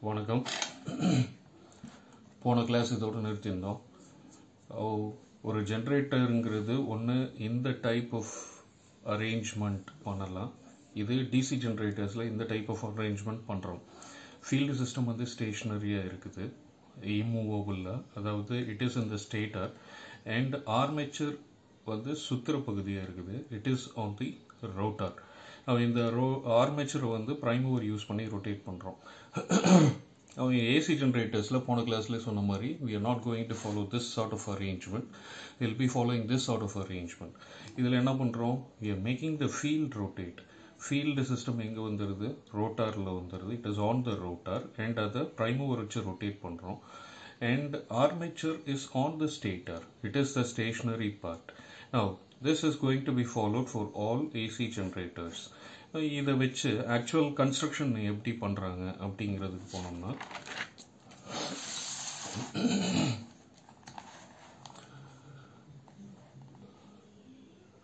வணக்கம். போன கிளாஸ் இதோடு நிறுத்தியிருந்தோம். ஓ, ஒரு ஜென்ரேட்டருங்கிறது ஒன்று இந்த டைப் ஆஃப் அரேஞ்ச்மெண்ட் பண்ணலாம். இது டிசி ஜென்ரேட்டர்ஸில் இந்த டைப் ஆஃப் அரேஞ்ச்மெண்ட் பண்ணுறோம் ஃபீல்டு சிஸ்டம் வந்து ஸ்டேஷ்னரியாக இருக்குது. இம்மூவபுளில் அதாவது it is in the stator and armature வந்து சுத்துற பகுதியாக இருக்குது. It is on the rotor இந்த ரோ ஆர்மேச்சரை வந்து ப்ரைம் யூஸ் பண்ணி ரொட்டேட் பண்ணுறோம் அவங்க ஏசி ஜென்ரேட்டர்ஸில் போன கிளாஸில் சொன்ன மாதிரி we are not going to follow this sort of arrangement will be following this sort of arrangement இதில் என்ன பண்ணுறோம் we are making the field rotate field system எங்கே வந்துடுது ரோட்டாரில் வந்துடுது it is on the rotor and அதை prime வச்சு rotate பண்ணுறோம் and armature is on the stator it is the stationary part now this is going to be followed for all AC generators இதை வச்சு actual construction எப்படி பண்ணுறாங்க அப்படிங்கிறதுக்கு போனோம்னா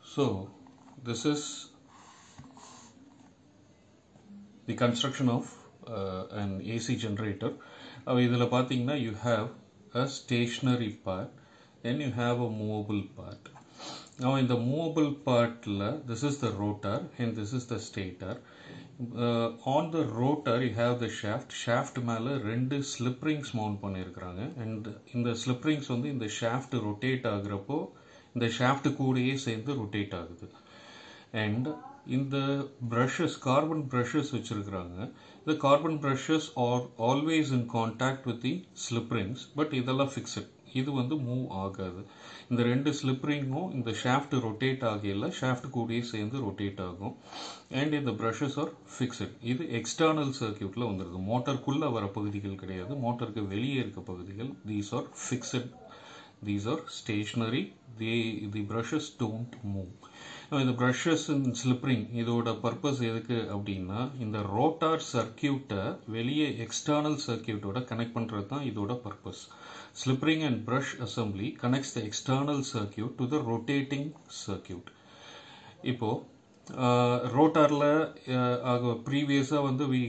so this is the construction of uh, an AC generator அப்ப இதில் பார்த்தீங்கன்னா you have a stationary part then you have a movable part Now in the movable part, this is the rotor and this is the stator. Uh, on the rotor you have the shaft shaft மேலே ரெண்டு slip rings mount பண்ணியிருக்கிறாங்க and இந்த slip rings வந்து இந்த shaft rotate ஆகுறப்போ இந்த shaft கூடயே சேர்ந்து rotate ஆகுது அண்ட் இந்த ப்ரஷஸ் கார்பன் ப்ரஷஸ் வச்சுருக்குறாங்க இந்த carbon brushes are always in contact with the slip rings but இதெல்லாம் ஃபிக்ஸட் இது வந்து மூவ் ஆகாது. இந்த ரெண்டு ஸ்லிப்ரிங்கும் இந்த ஷாஃப்ட் ரொட்டேட் ஆகையில் ஷாஃப்ட் கூடயே சேர்ந்து ரொட்டேட் ஆகும். அண்ட் இந்த ப்ரஷஸ் ஆர் ஃபிக்ஸட் இது எக்ஸ்டர்னல் சர்க்கியூட்டில் வந்துடுது மோட்டருக்குள்ளே வர பகுதிகள் கிடையாது. மோட்டருக்கு வெளியே இருக்க பகுதிகள் these are fixed these are stationary the the brushes don't move இந்த ப்ரஷஸ் அண்ட் ஸ்லிப்ரிங் இதோட பர்பஸ் எதுக்கு அப்படின்னா இந்த ரோட்டார் சர்க்கியூட்டை வெளியே எக்ஸ்டர்னல் சர்க்கியூட்டோட கனெக்ட் பண்ணுறது தான் இதோட purpose slip ring and brush assembly connects the external circuit to the rotating circuit இப்போது Uh, ரோட்டாரில் uh, ஆக ப்ரீவியஸாக வந்து வி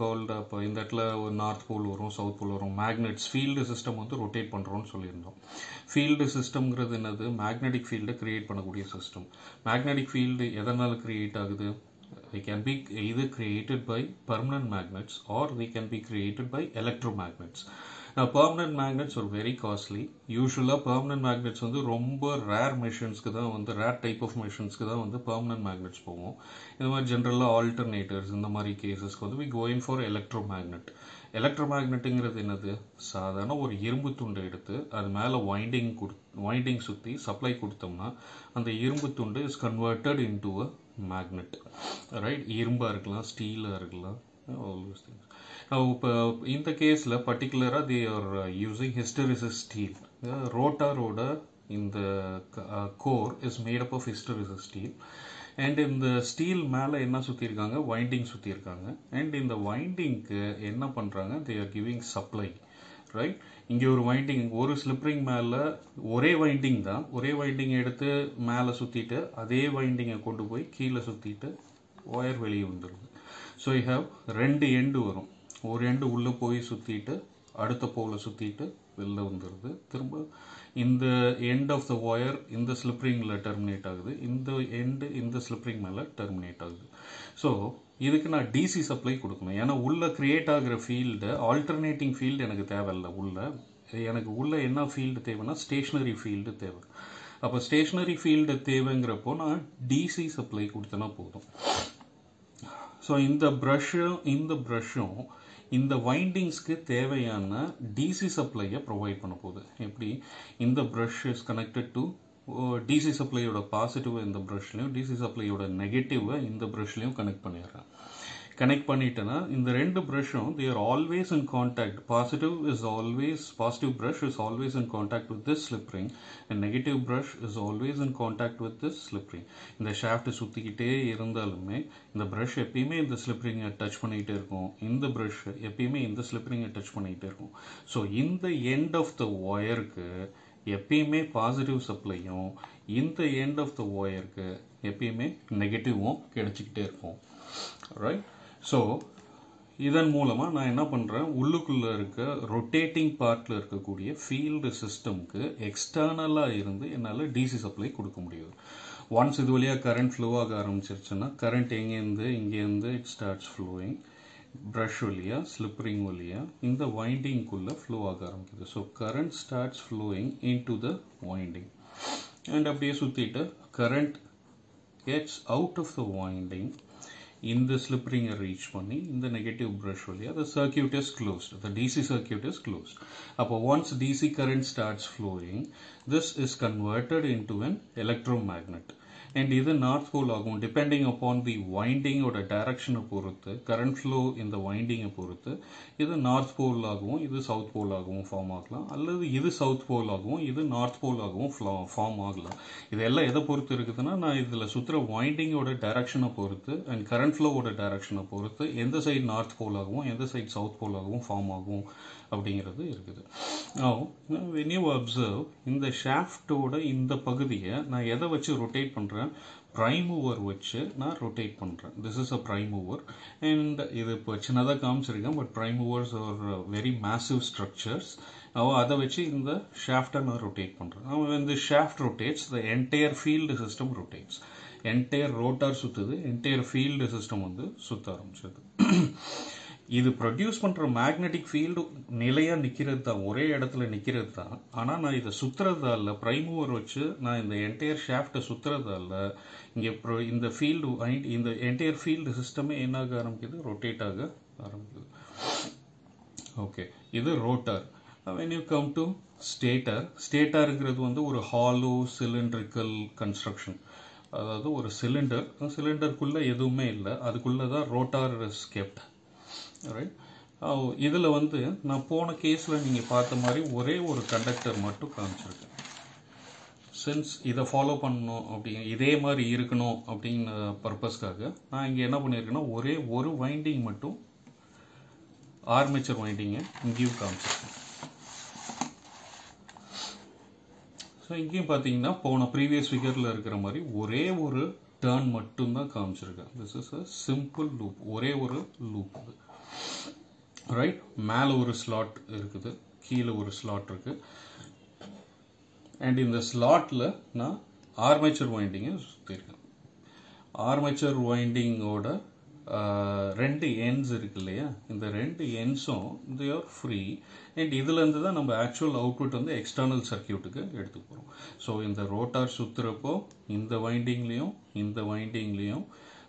கால்டு அப்போ இந்த இடத்துல ஒரு நார்த் போல் வரும் சவுத் போல் வரும். மேக்னெட்ஸ் ஃபீல்டு சிஸ்டம் வந்து ரொட்டேட் பண்ணுறோம்னு சொல்லியிருந்தோம். ஃபீல்டு சிஸ்டம்ங்கிறது என்னது? மேக்னெட்டிக் ஃபீல்டை க்ரியேட் பண்ணக்கூடிய சிஸ்டம் மேக்னெட்டிக் ஃபீல்டு எதனால் க்ரியேட் ஆகுது? They can be either created by permanent magnets or they can be created by electromagnets. நான் permanent magnets ஒரு வெரி காஸ்ட்லி யூஸ்வலாக பர்மனன்ட் மேக்னெட்ஸ் வந்து ரொம்ப ரேர் மிஷின்ஸ்க்கு தான் வந்து ரேர் டைப் ஆஃப் மெஷின்ஸ்க்கு தான் வந்து பர்மனன்ட் மேக்னெட்ஸ் போவோம் இந்த மாதிரி ஜென்ரலாக ஆல்டர்னேட்டர்ஸ் இந்த மாதிரி கேசஸ்க்கு வந்து வி கோயின் ஃபார் எலக்ட்ரோமேக்னெட் எலக்ட்ரோமேக்னெட்டுங்கிறது என்னது? சாதாரண ஒரு இரும்பு துண்டை எடுத்து அது மேலே வைண்டிங் கொடு வைண்டிங் சுற்றி சப்ளை கொடுத்தோம்னா அந்த இரும்பு துண்டு is converted into a magnet right இரும்பாக இருக்கலாம் ஸ்டீலாக இருக்கலாம். ஆல் தோஸ் திங்ஸ் இப்போ இந்த கேஸில் பர்டிகுலராக they are using rotor steel ரோட்டாரோட இந்த core is made up of hysteresis steel and இந்த ஸ்டீல் மேலே என்ன சுற்றிருக்காங்க வைண்டிங் சுற்றிருக்காங்க அண்ட் இந்த வைண்டிங்க்கு என்ன பண்ணுறாங்க they are giving supply right இங்கே ஒரு வைண்டிங் ஒரு ஸ்லிப்ரிங் மேலே ஒரே வைண்டிங் தான். ஒரே வைண்டிங் எடுத்து மேலே சுற்றிட்டு அதே வைண்டிங்கை கொண்டு போய் கீழே சுற்றிட்டு ஒயர் வெளியே வந்துடுது ஸோ யூ ஹாவ் ரெண்டு எண்டு வரும். ஒரு எண்டு உள்ளே போய் சுற்றிட்டு அடுத்த போல சுற்றிட்டு வெளில வந்துடுது திரும்ப இந்த எண்ட் ஆஃப் த ஒயர் இந்த ஸ்லிப்ரிங்கில் டெர்மினேட் ஆகுது. இந்த எண்டு இந்த ஸ்லிப்ரிங் மேலே டெர்மினேட் ஆகுது. ஸோ இதுக்கு நான் டிசி சப்ளை கொடுக்கணும். ஏன்னா உள்ளே க்ரியேட் ஆகிற ஃபீல்டு ஆல்டர்னேட்டிங் ஃபீல்டு எனக்கு தேவையில்லை உள்ளே. எனக்கு உள்ளே என்ன ஃபீல்டு தேவைன்னா ஸ்டேஷ்னரி ஃபீல்டு தேவை. அப்போ ஸ்டேஷ்னரி ஃபீல்டு தேவைங்கிறப்போ நான் டிசி சப்ளை கொடுத்தனா போதும். ஸோ இந்த ப்ரஷ்ஷும் இந்த ப்ரஷ்ஷும் இந்த வைண்டிங்ஸ்க்கு தேவையான டிசி சப்ளையை ப்ரொவைட் பண்ண போகுது. எப்படி? இந்த brush is connected to DC சப்ளையோட positive இந்த ப்ரஷ்லையும் டிசி சப்ளையோட நெகட்டிவை இந்த ப்ரஷ்லையும் கனெக்ட் பண்ணிடுறேன். கனெக்ட் பண்ணிட்டேன்னா இந்த ரெண்டு ப்ரஷ்ஷும் they are always in contact positive is always positive brush is always in contact with this slip ring and negative brush is always in contact with this slip ring இந்த shaft சுற்றிக்கிட்டே இருந்தாலுமே இந்த brush எப்பயுமே இந்த slip ரிங்கை touch பண்ணிக்கிட்டே இருக்கும். இந்த brush எப்பயுமே இந்த ஸ்லிப் ரிங்கை டச் பண்ணிக்கிட்டே இருக்கும். ஸோ இந்த எண்ட் ஆஃப் த ஒயருக்கு எப்பயுமே பாசிட்டிவ் சப்ளையும் இந்த எண்ட் ஆஃப் த ஒயருக்கு எப்பயுமே நெகட்டிவும் கிடைச்சிக்கிட்டே இருக்கும். ரைட் ஸோ இதன் மூலமாக நான் என்ன பண்ணுறேன் உள்ளுக்குள்ளே இருக்க ரொட்டேட்டிங் பார்ட்டில் இருக்கக்கூடிய ஃபீல்டு சிஸ்டம்க்கு எக்ஸ்டர்னலாக இருந்து என்னால் டிசி சப்ளை கொடுக்க முடியுது ஒன்ஸ் இது வழியாக கரண்ட் ஃப்ளோ ஆக ஆரம்பிச்சிருச்சுன்னா கரண்ட் எங்கேருந்து இங்கேருந்து இட் ஸ்டார்ட்ஸ் ஃப்ளோயிங் ப்ரஷ் வழியாக ஸ்லிப்பரிங் வழியாக இந்த வைண்டிங்குள்ளே ஃப்ளோ ஆக ஆரம்பிக்குது. So current starts flowing into the winding and அப்படியே சுற்றிட்டு current gets out of the winding இந்த ஸ்லிப்பரிங்கை ரீச் பண்ணி இந்த நெகட்டிவ் ப்ரஷ் வழியாக the circuit is closed the DC circuit is closed அப்போ once DC current starts flowing this is converted into an electromagnet And இது north pole ஆகும். Depending upon தி வைண்டிங்கோட டைரக்ஷனை பொறுத்து current flow இந்த வைண்டிங்கை பொறுத்து இது நார்த் போல் ஆகவும் இது சவுத் போல் ஆகவும் ஃபார்ம் ஆகலாம். அல்லது இது சவுத் போல் ஆகவும் இது நார்த் போல் ஆகவும் ஃபார்ம் ஆகலாம். இதெல்லாம் எதை பொறுத்து இருக்குதுன்னா நான் இதில் சுற்றுற வைண்டிங்கோட டைரக்ஷனை பொறுத்து அண்ட் கரண்ட் ஃப்ளோவோட டைரக்ஷனை பொறுத்து எந்த சைடு நார்த் போல் ஆகவும் எந்த சைடு சவுத் போல் ஆகவும் ஃபார்ம் ஆகும். அப்படிங்கிறது இருக்குது. வென் யூ அப்சர்வ் இந்த ஷாஃப்டோட இந்த பகுதியை நான் எதை வச்சு ரொட்டேட் பண்ணுறேன் ப்ரைம் மூவர் வச்சு நான் ரொட்டேட் பண்ணுறேன் this is a prime mover and இது இப்போ சின்னதாக காமிச்சிருக்கேன் but prime movers are very massive structures அவன் அதை வச்சு இந்த ஷாஃப்டை நான் ரொட்டேட் பண்ணுறேன் அவன் இந்த shaft rotates the entire field system rotates entire rotor சுற்றுது என்டையர் ஃபீல்டு சிஸ்டம் வந்து சுற்ற ஆரம்பிச்சது இது ப்ரொடியூஸ் பண்ணுற மேக்னெட்டிக் ஃபீல்டு நிலையாக நிற்கிறது தான் ஒரே இடத்துல நிற்கிறது தான் ஆனால் நான் இதை சுற்றுறதால ப்ரைமூவர் வச்சு நான் இந்த என்டையர் ஷாஃப்டை சுற்றுறதால இங்கே ப்ரோ இந்த ஃபீல்டு இந்த என்டையர் ஃபீல்டு சிஸ்டமே என்னாக ஆரம்பிக்குது? ரொட்டேட் ஆக ஆரம்பிக்குது. ஓகே இது rotor when you come to stator ஸ்டேட்டாருங்கிறது வந்து ஒரு ஹாலோ சிலிண்ட்ரிக்கல் கன்ஸ்ட்ரக்ஷன் அதாவது ஒரு சிலிண்டர் சிலிண்டருக்குள்ளே எதுவுமே இல்லை. அதுக்குள்ளே தான் ரோட்டார் இஸ் கெப்ட் இதில் வந்து நான் போன கேஸில் நீங்கள் பார்த்த மாதிரி ஒரே ஒரு கண்டக்டர் மட்டும் காமிச்சிருக்கேன். சின்ஸ் இதை ஃபாலோ பண்ணணும் அப்படிங்க இதே மாதிரி இருக்கணும் அப்படிங்கிற பர்பஸ்க்காக நான் இங்கே என்ன பண்ணியிருக்கேன்னா ஒரே ஒரு வைண்டிங் மட்டும் ஆர்மேச்சர் வைண்டிங்கை இங்கேயும் காமிச்சிருக்கேன். ஸோ இங்கேயும் பார்த்தீங்கன்னா போன ப்ரீவியஸ் ஃபிகரில் இருக்கிற மாதிரி ஒரே ஒரு டேர்ன் மட்டும்தான் காமிச்சிருக்கேன். This is a simple loop ஒரே ஒரு லூப் அது. ரைட் மேலே ஒரு ஸ்லாட் இருக்குது. கீழே ஒரு ஸ்லாட் இருக்குது அண்ட் இந்த ஸ்லாட்டில் நான் ஆர்மேச்சர் வைண்டிங்கை சுற்றிருக்கேன் ஆர்மேச்சர் வைண்டிங்கோட ரெண்டு எண்ட்ஸ் இருக்கு இல்லையா? இந்த ரெண்டு எண்ட்ஸும் தே ஆர் ஃப்ரீ அண்ட் இதுலேருந்து தான் நம்ம ஆக்சுவல் அவுட்புட் வந்து எக்ஸ்டர்னல் சர்க்கியூட்டுக்கு எடுத்து போகிறோம் ஸோ இந்த ரோட்டார் சுற்றுறப்போ இந்த வைண்டிங்லேயும் இந்த வைண்டிங்லேயும்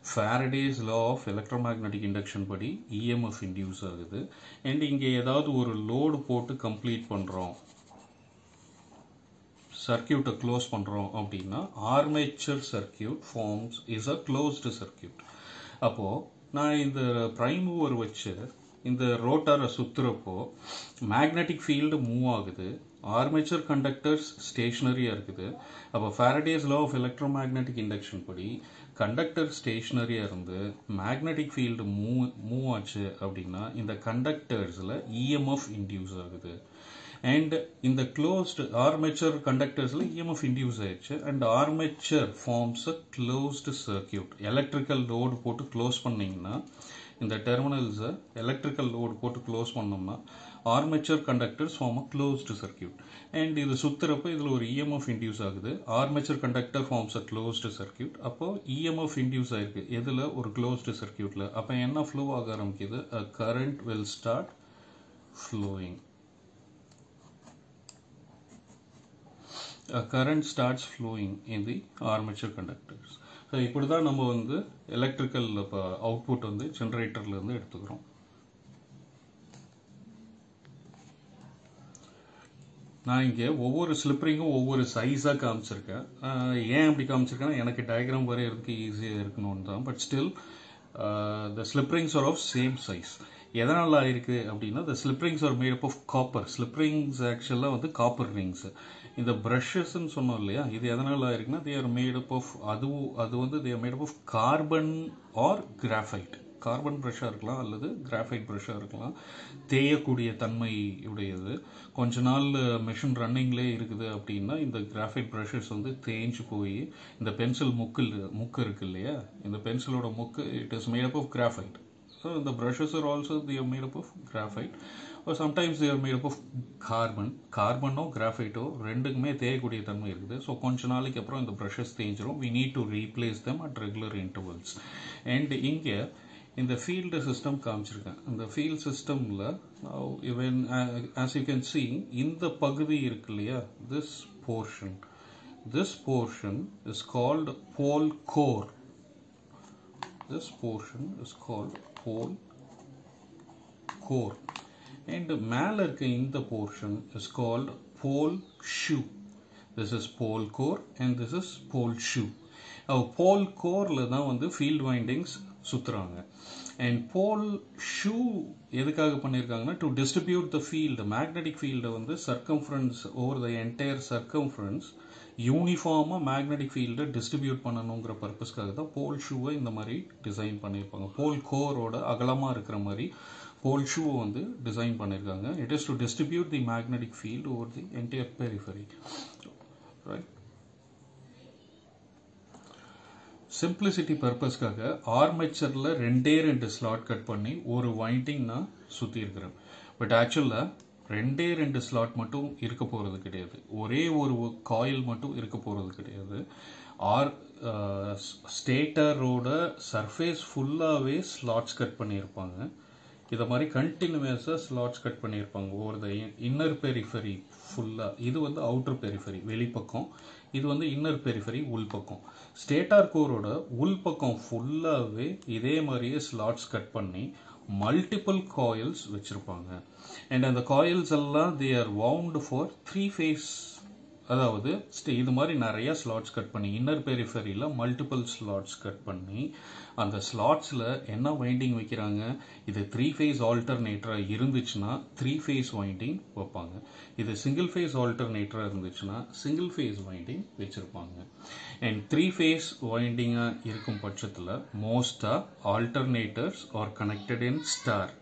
Faraday's law of electromagnetic induction படி இஎம்எஃப் இன்டியூஸ் ஆகுது. அண்ட் இங்கே ஏதாவது ஒரு லோடு போட்டு கம்ப்ளீட் பண்ணுறோம் சர்க்கியூட்டை க்ளோஸ் பண்ணுறோம் அப்படின்னா armature circuit forms is a closed circuit அப்போது நான் இந்த ப்ரைம் மூவர் வச்சு இந்த ரோட்டாரை சுற்றுறப்போ மேக்னெட்டிக் ஃபீல்டு மூவ் ஆகுது. ஆர்மேச்சர் கண்டக்டர்ஸ் ஸ்டேஷ்னரியாக இருக்குது. அப்போ Faraday's law of electromagnetic induction படி கண்டக்டர் ஸ்டேஷ்னரியாக இருந்து மேக்னெட்டிக் ஃபீல்டு மூவ் மூவ் ஆச்சு அப்படின்னா இந்த கண்டக்டர்ஸில் இஎம்எஃப் இன்டியூஸ் ஆகுது. அண்ட் இந்த க்ளோஸ்டு ஆர்மேச்சர் கண்டக்டர்ஸில் இஎம்எஃப் இன்டியூஸ் ஆயிடுச்சு. And armature forms a closed circuit electrical load போட்டு க்ளோஸ் பண்ணிங்கன்னா இந்த டெர்மினல்ஸை எலக்ட்ரிக்கல் லோடு போட்டு க்ளோஸ் பண்ணோம்னா armature conductors form a closed circuit and இது சுற்றுறப்போ இதில் ஒரு இஎம்எஃப் இன்டியூஸ் ஆகுது. Armature conductor forms a closed circuit அப்போ இஎம்எஃப் இன்டியூஸ் ஆகிருக்கு எதில்? ஒரு க்ளோஸ்டு சர்க்கியூட்டில் அப்போ என்ன ஃப்ளோ ஆக ஆரம்பிக்குது? A current will start flowing a current starts flowing in the armature conductors. So இப்படி தான் நம்ம வந்து எலக்ட்ரிக்கல் இப்போ அவுட்புட் வந்து ஜென்ரேட்டர்லேருந்து எடுத்துக்கிறோம். நான் இங்கே ஒவ்வொரு ஸ்லிப்பரிங்கும் ஒவ்வொரு சைஸாக காமிச்சிருக்கேன். ஏன் அப்படி காமிச்சிருக்கேன்னா எனக்கு டயக்ராம் வரைகிறதுக்கு ஈஸியாக இருக்கணும்னு தான். But still the slip rings are of same size எதனால் ஆயிருக்கு அப்படின்னா the slip rings are made up of copper slip rings ஆக்சுவலாக வந்து காப்பர் ரிங்ஸ் இந்த ப்ரஷஸ்ன்னு சொன்னோம் இல்லையா இது எதனால் ஆயிருக்குன்னா they are made up of அதுவும் அது வந்து they are made up of carbon or graphite carbon ப்ரெஷ்ஷாக இருக்கலாம் அல்லது கிராஃபைட் ப்ரஷ்ஷாக இருக்கலாம். தேயக்கூடிய தன்மை உடையது. கொஞ்ச நாள் மிஷின் ரன்னிங்லேயே இருக்குது அப்படின்னா இந்த கிராஃபைட் ப்ரஷஸ் வந்து தேஞ்சு போய் இந்த பென்சில் முக்கில் முக்கு இருக்கு இல்லையா? இந்த பென்சிலோட முக்கு it is made up of graphite so இந்த brushes are also the are made up of graphite oh sometimes they are made up of கார்பனோ கிராஃபைட்டோ ரெண்டுக்குமே தேயக்கூடிய தன்மை இருக்குது. ஸோ கொஞ்ச நாளைக்கு அப்புறம் இந்த brushes தேஞ்சிரும். We need to replace them at regular intervals and இங்கே இந்த ஃபீல்டு சிஸ்டம் காமிச்சிருக்கேன் இந்த ஃபீல்ட் சிஸ்டமில் இவன் ஆஸ் யூ கேன் சி இந்த பகுதி இருக்கு இல்லையா this portion this portion is called pole core this portion is called pole core and மேலே இருக்க இந்த portion is called pole shoe this is pole core and this is pole shoe pole கோரில் தான் வந்து ஃபீல்ட் வைண்டிங்ஸ் சுற்றுறாங்க and pole shoe எதுக்காக பண்ணியிருக்காங்கன்னா to distribute the field magnetic ஃபீல்டை வந்து circumference over the entire circumference யூனிஃபார்மாக magnetic ஃபீல்டை distribute பண்ணணுங்கிற பர்பஸ்க்காக தான் போல் ஷூவை இந்த மாதிரி டிசைன் பண்ணியிருப்பாங்க. போல் கோரோட அகலமாக இருக்கிற மாதிரி போல் ஷூவை வந்து டிசைன் பண்ணியிருக்காங்க. It is to distribute the magnetic field over the entire periphery right simplicity பர்பஸ்க்காக ஆர்மேச்சரில் ரெண்டே ரெண்டு ஸ்லாட் கட் பண்ணி ஒரு வைண்டிங் நான் சுற்றி இருக்கிறேன் பட் ஆக்சுவலாக ரெண்டே ரெண்டு ஸ்லாட் மட்டும் இருக்க போகிறது கிடையாது. ஒரே ஒரு காயில் மட்டும் இருக்க போகிறது கிடையாது. ஆர் ஸ்டேட்டரோட சர்ஃபேஸ் ஃபுல்லாகவே ஸ்லாட்ஸ் கட் பண்ணியிருப்பாங்க. இதை மாதிரி கண்டினியூஸாக ஸ்லாட்ஸ் கட் பண்ணியிருப்பாங்க. ஓவர் த இன்னர் பெரிஃபரி ஃபுல்லாக இது வந்து அவுட்டர் பெரிஃபரி வெளிப்பக்கம். இது வந்து இன்னர் பெரிஃபரி உள்பக்கம். ஸ்டேட்டார் கோரோட உள்பக்கம் ஃபுல்லாகவே இதே மாதிரியே ஸ்லாட்ஸ் கட் பண்ணி மல்டிபிள் காயில்ஸ் வச்சுருப்பாங்க. அண்ட் அந்த காயில்ஸ் எல்லாம் they are wound for three phase அதாவது இது மாதிரி நிறைய ஸ்லாட்ஸ் கட் பண்ணி இன்னர் பெரிஃபரியில் மல்டிபிள் ஸ்லாட்ஸ் கட் பண்ணி அந்த ஸ்லாட்ஸில் என்ன வைண்டிங் வைக்கிறாங்க? இது த்ரீ ஃபேஸ் ஆல்டர்னேட்டராக இருந்துச்சுன்னா த்ரீ ஃபேஸ் வைண்டிங் வைப்பாங்க. இது சிங்கிள் ஃபேஸ் ஆல்டர்னேட்டராக இருந்துச்சுன்னா சிங்கிள் ஃபேஸ் வைண்டிங் வச்சுருப்பாங்க. அண்ட் த்ரீ ஃபேஸ் வைண்டிங்காக இருக்கும் பட்சத்தில் மோஸ்ட்டாக alternators are connected in star